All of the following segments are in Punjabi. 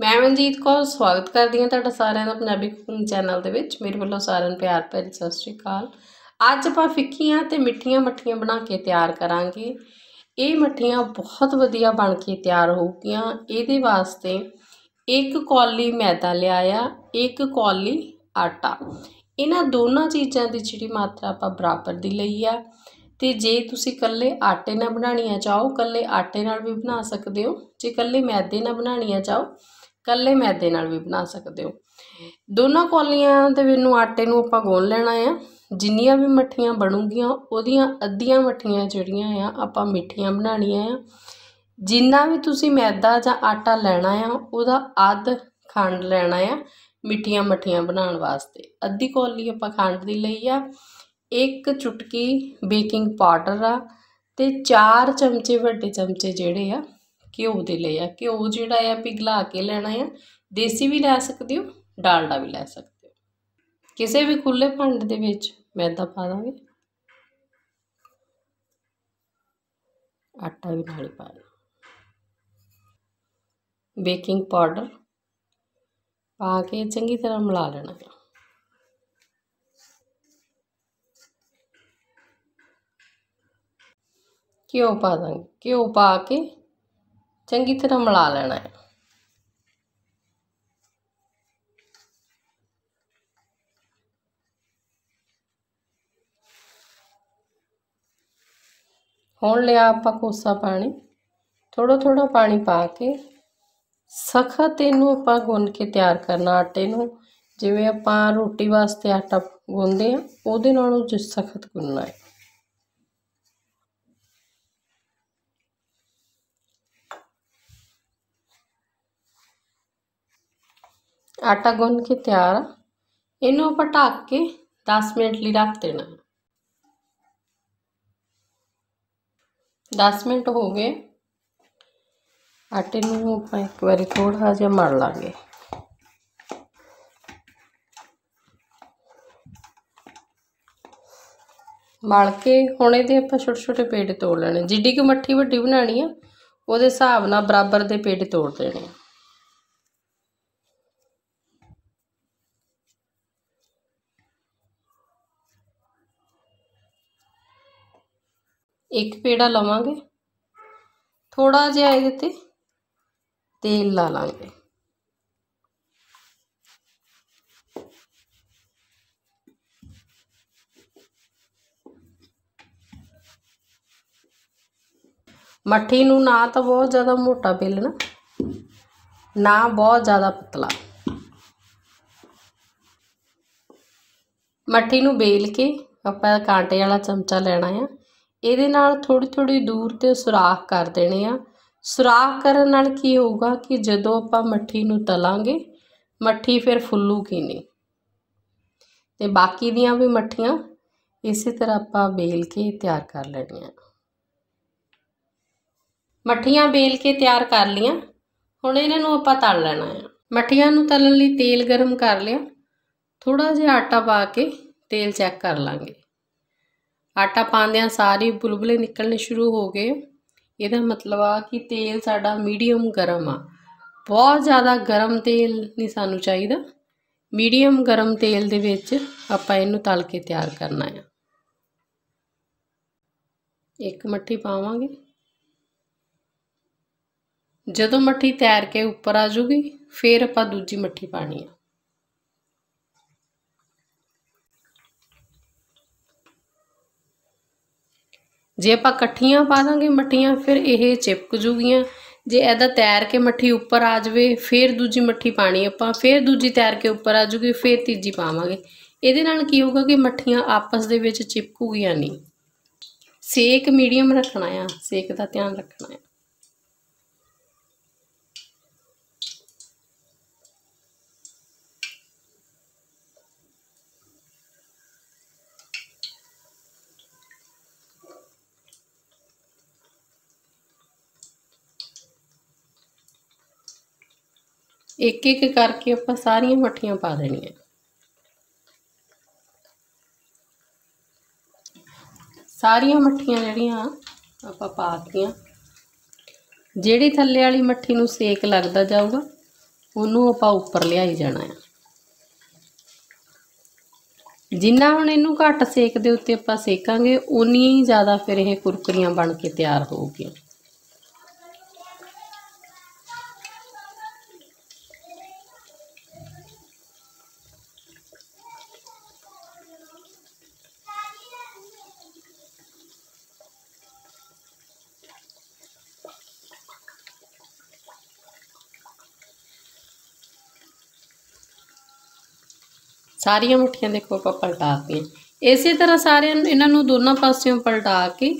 ਮੈਂ ਮਨਜੀਤ ਕੌਰ ਸਵਾਗਤ ਕਰਦੀ ਹਾਂ ਤੁਹਾਡਾ ਸਾਰਿਆਂ ਦਾ ਪੰਜਾਬੀ ਕੁਕਿੰਗ ਚੈਨਲ ਦੇ ਵਿੱਚ। ਮੇਰੇ ਵੱਲੋਂ ਸਾਰਿਆਂ ਨੂੰ ਪਿਆਰ ਭਰੀ ਸਤਿ ਸ਼੍ਰੀ ਅਕਾਲ। ਅੱਜ ਆਪਾਂ ਫਿੱਕੀਆਂ ਤੇ ਮਿੱਠੀਆਂ ਮੱਠੀਆਂ ਬਣਾ ਕੇ ਤਿਆਰ ਕਰਾਂਗੇ। ਇਹ ਮੱਠੀਆਂ ਬਹੁਤ ਵਧੀਆ ਬਣ ਕੇ ਤਿਆਰ ਹੋਊਗੀਆਂ। ਇਹਦੇ ਵਾਸਤੇ ਇੱਕ ਕੌਲੀ ਮੈਦਾ ਲਿਆਇਆ, ਇੱਕ ਕੌਲੀ ਆਟਾ। ਇਹਨਾਂ ਦੋਨਾਂ ਚੀਜ਼ਾਂ ਦੀ ਜਿਹੜੀ ਮਾਤਰਾ ਆਪਾਂ ਬਰਾਬਰ ਦੀ ਲਈ ਆ। ਤੇ ਜੇ ਤੁਸੀਂ ਇਕੱਲੇ ਆਟੇ ਨਾਲ ਬਣਾਉਣੀਆਂ ਚਾਹੋ, ਇਕੱਲੇ ਆਟੇ ਨਾਲ ਵੀ ਬਣਾ ਸਕਦੇ ਹੋ। ਜੇ ਇਕੱਲੇ ਮੈਦੇ ਨਾਲ ਬਣਾਉਣੀਆਂ ਚਾਹੋ ਇਕੱਲੇ ਮੈਦੇ ਨਾਲ ਵੀ ਬਣਾ ਸਕਦੇ ਹੋ। ਦੋਨਾਂ ਕੌਲੀਆਂ ਦੇ ਮੈਨੂੰ ਆਟੇ ਨੂੰ ਆਪਾਂ ਗੋਲ ਲੈਣਾ ਆ। ਜਿੰਨੀਆਂ ਵੀ ਮੱਠੀਆਂ ਬਣੂਗੀਆਂ, ਉਹਦੀਆਂ ਅੱਧੀਆਂ ਮੱਠੀਆਂ ਜਿਹੜੀਆਂ ਆ, ਆਪਾਂ ਮਿੱਠੀਆਂ ਬਣਾਉਣੀਆਂ ਆ। ਜਿੰਨਾ ਵੀ ਤੁਸੀਂ ਮੈਦਾ ਜਾਂ ਆਟਾ ਲੈਣਾ ਆ, ਉਹਦਾ ਅੱਧ ਖੰਡ ਲੈਣਾ ਆ ਮਿੱਠੀਆਂ ਮੱਠੀਆਂ ਬਣਾਉਣ ਵਾਸਤੇ। ਅੱਧੀ ਕੌਲੀ ਆਪਾਂ ਖੰਡ ਦੀ ਲਈ ਆ, ਇੱਕ ਚੁਟਕੀ ਬੇਕਿੰਗ ਪਾਊਡਰ ਆ ਤੇ 4 ਚਮਚੇ ਵੱਡੇ ਚਮਚੇ ਜਿਹੜੇ ਆ ਘਿਓ ਦੇ ਲਏ ਆ। ਘਿਓ ਜਿਹੜਾ ਆ ਪਿਘਲਾ ਕੇ ਲੈਣਾ ਆ। ਦੇਸੀ ਵੀ ਲੈ ਸਕਦੇ ਹੋ, ਡਾਲਡਾ ਵੀ ਲੈ ਸਕਦੇ ਹੋ। ਕਿਸੇ ਵੀ ਖੁੱਲੇ ਭਾਂਡੇ ਦੇ ਵਿੱਚ ਮੈਦਾ ਪਾ ਦਾਂਗੇ। ਆਟਾ ਵੀ ਨਾਲ ਹੀ ਪਾ ਦਾਂਗੇ। ਬੇਕਿੰਗ ਪਾਊਡਰ ਪਾ ਕੇ ਚੰਗੀ ਤਰ੍ਹਾਂ ਮਿਲਾ ਲੈਣਾ ਹੈ ਘਿਓ ਪਾ ਦਾਂਗੇ। ਘਿਓ ਪਾ ਕੇ ਚੰਗੀ ਤਰ੍ਹਾਂ ਮਿਲਾ ਲੈਣਾ ਹੈ। ਹੁਣ ਲਿਆ ਆਪਾਂ ਕੋਸਾ ਪਾਣੀ। ਥੋੜਾ ਥੋੜਾ ਪਾਣੀ ਪਾ ਕੇ ਸਖਤ ਇਹਨੂੰ ਆਪਾਂ ਗੁੰਨ ਕੇ ਤਿਆਰ ਕਰਨਾ ਆਟੇ ਨੂੰ। ਜਿਵੇਂ ਆਪਾਂ ਰੋਟੀ ਵਾਸਤੇ ਆਟਾ ਗੁੰਨਦੇ ਆ ਉਹਦੇ ਨਾਲੋਂ ਜਿਸ ਸਖਤ ਗੁੰਨਣਾ ਹੈ। ਆਟਾ ਗੁੰਨ ਕੇ ਤਿਆਰ ਆ। ਇਹਨੂੰ ਆਪਾਂ ਢੱਕ ਕੇ 10 ਮਿੰਟ ਲਈ ਰੱਖ ਦੇਣਾ। 10 ਮਿੰਟ ਹੋ ਗਏ। ਆਟੇ ਨੂੰ ਆਪਾਂ ਇੱਕ ਵਾਰੀ ਥੋੜਾ ਜਿਹਾ ਮੜ ਲਾਂਗੇ। ਮਲ ਕੇ ਹੁਣ ਇਹਦੇ ਆਪਾਂ ਛੋਟੇ ਛੋਟੇ ਪੇੜੇ ਤੋੜ ਲੈਣੇ। ਜਿੱਡੀ ਕਿ ਮੱਠੀ ਵੱਡੀ ਬਣਾਣੀ ਆ, ਉਹਦੇ ਹਿਸਾਬ ਨਾਲ ਬਰਾਬਰ ਦੇ ਪੇੜੇ ਤੋੜ ਦੇਣੇ। ਆ ਇੱਕ ਪੇੜਾ ਲਵਾਂਗੇ। ਥੋੜਾ ਜਿਹਾ ਇਹਦੇ ਤੇ ਤੇਲ ਲਾ ਲਾਂਗੇ। ਮੱਠੀ ਨੂੰ ਨਾ ਤਾਂ ਬਹੁਤ ਜ਼ਿਆਦਾ ਮੋਟਾ ਬੇਲਣਾ ਨਾ ਬਹੁਤ ਜ਼ਿਆਦਾ ਪਤਲਾ। ਮੱਠੀ ਨੂੰ ਬੇਲ ਕੇ ਆਪਾਂ ਕਾਂਟੇ ਵਾਲਾ ਚਮਚਾ ਲੈਣਾ ਆ। ਇਹਦੇ ਨਾਲ ਥੋੜੀ ਥੋੜੀ ਦੂਰ ਤੇ ਸੁਰਾਖ ਕਰ ਦੇਣੇ ਆ। ਸੁਰਾਖ ਕਰਨ ਨਾਲ ਕੀ ਹੋਊਗਾ ਕਿ ਜਦੋਂ ਆਪਾਂ ਮੱਠੀ ਨੂੰ ਤਲਾਂਗੇ, ਮੱਠੀ ਫਿਰ ਫੁੱਲੂਗੀ ਨਹੀਂ। ਤੇ ਬਾਕੀ ਦੀਆਂ ਵੀ ਮੱਠੀਆਂ ਇਸੇ ਤਰ੍ਹਾਂ ਆਪਾਂ ਬੇਲ ਕੇ ਤਿਆਰ ਕਰ ਲੈਣੀਆਂ। ਮੱਠੀਆਂ ਬੇਲ ਕੇ ਤਿਆਰ ਕਰ ਲੀਆਂ ਹੁਣ ਇਹਨਾਂ ਨੂੰ ਆਪਾਂ ਤਲ ਲੈਣਾ ਹੈ ਮੱਠੀਆਂ ਨੂੰ ਤਲਣ ਲਈ ਤੇਲ ਗਰਮ ਕਰ ਲਿਆ ਥੋੜਾ ਜਿਹਾ ਆਟਾ ਪਾ ਕੇ ਤੇਲ ਚੈੱਕ ਕਰ ਲਾਂਗੇ। ਆਟਾ ਪਾਉਂਦਿਆਂ ਸਾਰੇ ਬੁਲਬੁਲੇ ਨਿਕਲਣੇ ਸ਼ੁਰੂ ਹੋ ਗਏ। ਇਹਦਾ ਮਤਲਬ ਆ ਕਿ ਤੇਲ ਸਾਡਾ ਮੀਡੀਅਮ ਗਰਮ ਆ। ਬਹੁਤ ਜ਼ਿਆਦਾ ਗਰਮ ਤੇਲ ਨਹੀਂ ਸਾਨੂੰ ਚਾਹੀਦਾ। ਮੀਡੀਅਮ ਗਰਮ ਤੇਲ ਦੇ ਵਿੱਚ ਆਪਾਂ ਇਹਨੂੰ ਤਲ ਕੇ ਤਿਆਰ ਕਰਨਾ ਆ। ਇੱਕ ਮੱਠੀ ਪਾਵਾਂਗੇ। ਜਦੋਂ ਮੱਠੀ ਤੈਰ ਕੇ ਉੱਪਰ ਆ ਜੂਗੀ, ਫਿਰ ਆਪਾਂ ਦੂਜੀ ਮੱਠੀ ਪਾਣੀ ਆ। ਜੇ ਆਪਾਂ ਇਕੱਠੀਆਂ ਪਾ ਦਾਂਗੇ ਮੱਠੀਆਂ, ਫਿਰ ਇਹ ਚਿਪਕ ਜੂਗੀਆਂ। ਜੇ ਇਹਦਾ ਤੈਰ ਕੇ ਮੱਠੀ ਉੱਪਰ ਆ ਜਾਵੇ, ਫਿਰ ਦੂਜੀ ਮੱਠੀ ਪਾਣੀ ਆਪਾਂ, ਫਿਰ ਦੂਜੀ ਤੈਰ ਕੇ ਉੱਪਰ ਆ ਜੂਗੀ, ਫਿਰ ਤੀਜੀ ਪਾਵਾਂਗੇ। ਇਹਦੇ ਨਾਲ ਕੀ ਹੋਊਗਾ ਕਿ ਮੱਠੀਆਂ ਆਪਸ ਦੇ ਵਿੱਚ ਚਿਪਕੂਗੀਆਂ ਨਹੀਂ। ਸੇਕ ਮੀਡੀਅਮ ਰੱਖਣਾ ਆ, ਸੇਕ ਦਾ ਧਿਆਨ ਰੱਖਣਾ ਆ। ਇੱਕ ਇੱਕ ਕਰਕੇ ਆਪਾਂ ਸਾਰੀਆਂ ਮੱਠੀਆਂ ਪਾ ਦੇਣੀਆਂ। ਸਾਰੀਆਂ ਮੱਠੀਆਂ ਜਿਹੜੀਆਂ ਆਪਾਂ ਪਾਤੀਆਂ, ਜਿਹੜੀ ਥੱਲੇ ਵਾਲੀ ਮੱਠੀ ਨੂੰ ਸੇਕ ਲੱਗਦਾ ਜਾਊਗਾ, ਉਹਨੂੰ ਆਪਾਂ ਉੱਪਰ ਲਿਆਈ ਜਾਣਾ ਹੈ ਜਿੰਨਾ ਹੁਣ ਇਹਨੂੰ ਘੱਟ ਸੇਕ ਦੇ ਉੱਤੇ ਆਪਾਂ ਸੇਕਾਂਗੇ ਉਨੀ ਹੀ ਜ਼ਿਆਦਾ ਫਿਰ ਇਹ ਕੁਰਕਰੀਆਂ ਬਣ ਕੇ ਤਿਆਰ ਹੋਊਗੀਆਂ। ਸਾਰੀਆਂ ਮੁੱਠੀਆਂ ਦੇਖੋ ਆਪਾਂ ਪਲਟਾਤੀਆਂ ਇਸੇ ਤਰ੍ਹਾਂ ਸਾਰਿਆਂ ਨੂੰ ਇਹਨਾਂ ਨੂੰ ਦੋਨਾਂ ਪਾਸਿਓਂ ਪਲਟਾ ਕੇ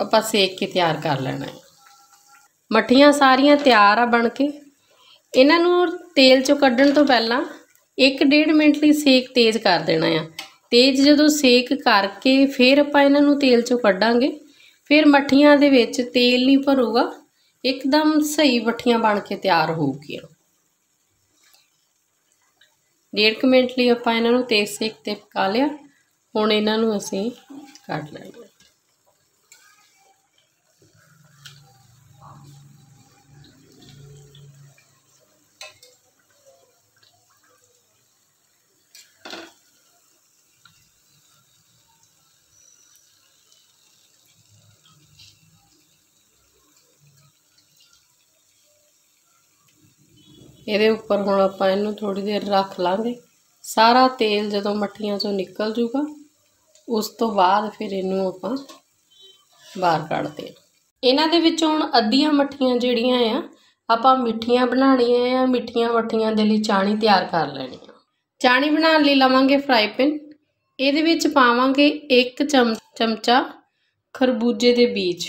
ਆਪਾਂ ਸੇਕ ਕੇ ਤਿਆਰ ਕਰ ਲੈਣਾ ਹੈ। ਮੱਠੀਆਂ ਸਾਰੀਆਂ ਤਿਆਰ ਆ ਬਣ ਕੇ। ਇਹਨਾਂ ਨੂੰ ਤੇਲ ਚੋਂ ਕੱਢਣ ਤੋਂ ਪਹਿਲਾਂ 1.5 ਮਿੰਟ ਲਈ ਸੇਕ ਤੇਜ਼ ਕਰ ਦੇਣਾ ਆ। ਤੇਜ਼ ਜਦੋਂ ਸੇਕ ਕਰਕੇ ਫਿਰ ਆਪਾਂ ਇਹਨਾਂ ਨੂੰ ਤੇਲ ਚੋਂ ਕੱਢਾਂਗੇ। ਫਿਰ ਮੱਠੀਆਂ ਦੇ ਵਿੱਚ ਤੇਲ ਨਹੀਂ ਭਰੂਗਾ। ਇੱਕਦਮ ਸਹੀ ਮੱਠੀਆਂ ਬਣ ਕੇ ਤਿਆਰ ਹੋਊਗੀਆਂ। ਡੇਢ ਕੁ ਮਿੰਟ ਲਈ ਆਪਾਂ ਇਹਨਾਂ ਨੂੰ ਤੇਜ਼ ਸੇਕ ਤੇ ਪਕਾ ਲਿਆ। ਹੁਣ ਇਹਨਾਂ ਨੂੰ ਅਸੀਂ ਕੱਢ ਲੈਣਾ। ਇਹਦੇ ਉੱਪਰ ਹੁਣ ਆਪਾਂ ਇਹਨੂੰ ਥੋੜੀ ਦੇਰ ਰੱਖ ਲਾਂਗੇ। ਸਾਰਾ ਤੇਲ ਜਦੋਂ ਮੱਠੀਆਂ ਚੋਂ ਨਿਕਲ ਜੂਗਾ, ਉਸ ਤੋਂ ਬਾਅਦ ਫਿਰ ਇਹਨੂੰ ਆਪਾਂ ਬਾਹਰ ਕੱਢਦੇ ਇਹਨਾਂ ਦੇ ਵਿੱਚੋਂ ਹੁਣ ਅੱਧੀਆਂ ਮੱਠੀਆਂ ਜਿਹੜੀਆਂ ਆ, ਆਪਾਂ ਮਿੱਠੀਆਂ ਬਣਾਉਣੀਆਂ ਆ, ਮਿੱਠੀਆਂ ਮੱਠੀਆਂ ਦੇ ਲਈ ਚਾਣੀ ਤਿਆਰ ਕਰ ਲੈਣੀ ਆ। ਚਾਣੀ ਬਣਾਉਣ ਲਈ ਲਵਾਂਗੇ ਫਰਾਈ ਪੈਨ ਇਹਦੇ ਵਿੱਚ ਪਾਵਾਂਗੇ 1 ਚਮਚਾ ਖਰਬੂਜੇ ਦੇ ਬੀਜ।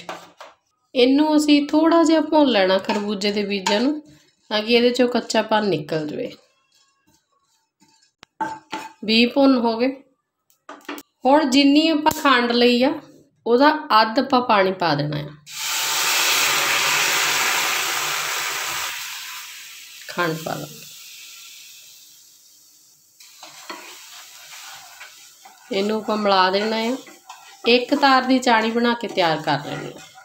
ਇਹਨੂੰ ਅਸੀਂ ਥੋੜਾ ਜਿਹਾ ਭੁੰਨ ਲੈਣਾ ਖਰਬੂਜੇ ਦੇ ਬੀਜਾਂ ਨੂੰ। ਤਾਂ ਕਿ ਇਹਦੇ ਚੋਂ ਕੱਚਾਪਨ ਨਿਕਲ ਜਵੇ। ਵੀ ਭੁੰਨ ਹੋ ਗਏ। ਹੁਣ ਜਿੰਨੀ ਆਪਾਂ ਖੰਡ ਲਈ ਆ, ਉਹਦਾ ਅੱਧ ਆਪਾਂ ਪਾਣੀ ਪਾ ਦੇਣਾ ਆ। ਖੰਡ ਪਾ ਲਾਂ ਇਹਨੂੰ ਆਪਾਂ ਮਿਲਾ ਦੇਣਾ ਆ। ਇੱਕ ਤਾਰ ਦੀ ਚਾਣੀ ਬਣਾ ਕੇ ਤਿਆਰ ਕਰ ਲੈਣੀ ਆ।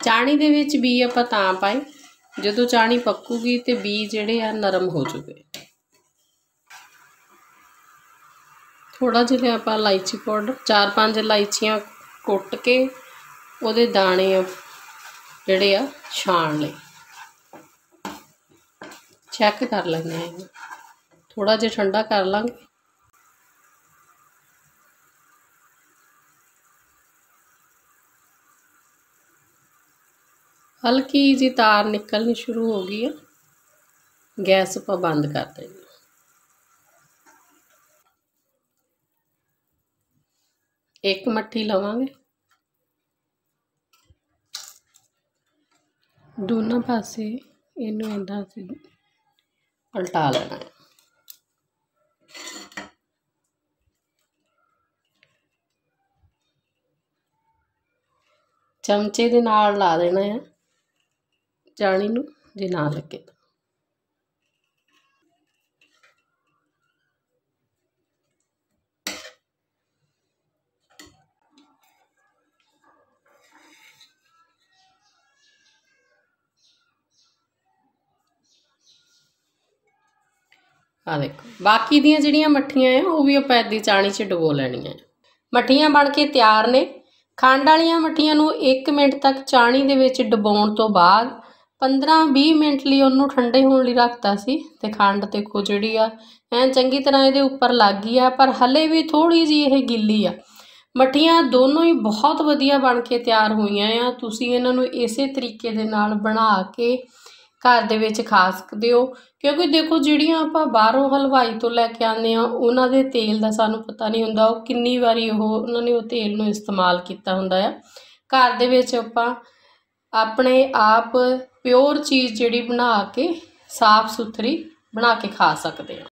ਚਾਣੀ ਦੇ ਵਿੱਚ ਬੀ ਆਪਾਂ ਤਾਂ ਪਾਏ। ਜਦੋਂ ਚਾਣੀ ਪੱਕੂਗੀ ਤੇ ਬੀ ਜਿਹੜੇ ਆ ਨਰਮ ਹੋ ਜੂਗੇ ਥੋੜਾ ਜਿਹਾ ਆਪਾਂ ਇਲਾਇਚੀ ਪਾਊਡਰ, ਚਾਰ ਪੰਜ ਇਲਾਇਚੀਆਂ ਕੁੱਟ ਕੇ ਉਹਦੇ ਦਾਣੇ ਜਿਹੜੇ ਆ ਛਾਣ ਲਈ ਚੈੱਕ ਕਰ ਲੈਂਦੇ ਆ ਥੋੜਾ ਜਿਹਾ ਠੰਡਾ ਕਰ ਲਾਂਗੇ। ਹਲਕੀ ਜੀ ਤਾਰ ਨਿਕਲਣੀ ਸ਼ੁਰੂ ਹੋ ਗਈ ਹੈ ਗੈਸ ਆਪਾਂ ਬੰਦ ਕਰ ਦੇਣੀ ਇੱਕ ਮੱਠੀ ਲਵਾਂਗੇ ਦੋਨਾਂ ਪਾਸੇ ਇਹਨੂੰ ਇੰਦਾ ਸੀ ਪਲਟਾ ਲੈਣਾ ਹੈ ਚਮਚੇ ਦੇ ਨਾਲ ਲਾ ਦੇਣਾ ਹੈ ਚਾਣੀ ਨੂੰ ਜੇ ਨਾ ਲੱਗੇ ਆ ਦੇਖੋ, ਬਾਕੀ ਦੀਆਂ ਜਿਹੜੀਆਂ ਮੱਠੀਆਂ ਆ, ਉਹ ਵੀ ਆਪਾਂ ਐਦੀ ਚਾਣੀ 'ਚ ਡਬੋ ਲੈਣੀਆਂ ਮੱਠੀਆਂ ਬਣ ਕੇ ਤਿਆਰ ਨੇ। ਖੰਡ ਵਾਲੀਆਂ ਮੱਠੀਆਂ ਨੂੰ 1 ਮਿੰਟ ਤੱਕ ਚਾਣੀ ਦੇ ਵਿੱਚ ਡਬਾਉਣ ਤੋਂ ਬਾਅਦ 15-20 ਮਿੰਟ ਲਈ ਉਹਨੂੰ ਠੰਡੇ ਹੋਣ ਲਈ ਰੱਖਤਾ ਸੀ ਤੇ ਖੰਡ ਦੇਖੋ ਜਿਹੜੀ ਆ। ਐ ਚੰਗੀ ਤਰ੍ਹਾਂ ਇਹਦੇ ਉੱਪਰ ਲੱਗ ਗਈ ਆ, ਪਰ ਹਲੇ ਵੀ ਥੋੜੀ ਜੀ ਇਹ ਗਿੱਲੀ ਆ। ਮੱਠੀਆਂ ਦੋਨੋਂ ਹੀ ਬਹੁਤ ਵਧੀਆ ਬਣ ਕੇ ਤਿਆਰ ਹੋਈਆਂ ਆ। ਤੁਸੀਂ ਇਹਨਾਂ ਨੂੰ ਇਸੇ ਤਰੀਕੇ ਦੇ ਨਾਲ ਬਣਾ ਕੇ ਘਰ ਦੇ ਵਿੱਚ ਖਾ ਸਕਦੇ ਹੋ। ਕਿਉਂਕਿ ਦੇਖੋ, ਜਿਹੜੀਆਂ ਆਪਾਂ ਬਾਹਰੋਂ ਹਲਵਾਈ ਤੋਂ ਲੈ ਕੇ ਆਉਂਦੇ ਆ ਉਹਨਾਂ ਦੇ ਤੇਲ ਦਾ ਸਾਨੂੰ ਪਤਾ ਨਹੀਂ ਹੁੰਦਾ, ਉਹ ਕਿੰਨੀ ਵਾਰੀ ਉਹ ਉਹਨਾਂ ਨੇ ਉਹ ਤੇਲ ਨੂੰ ਇਸਤੇਮਾਲ ਕੀਤਾ ਹੁੰਦਾ ਆ। ਘਰ ਦੇ ਵਿੱਚ ਆਪਾਂ ਆਪਣੇ ਆਪ ਪਿਓਰ ਚੀਜ਼ ਜਿਹੜੀ ਬਣਾ ਕੇ ਸਾਫ਼ ਸੁਥਰੀ ਬਣਾ ਕੇ ਖਾ ਸਕਦੇ ਹਾਂ।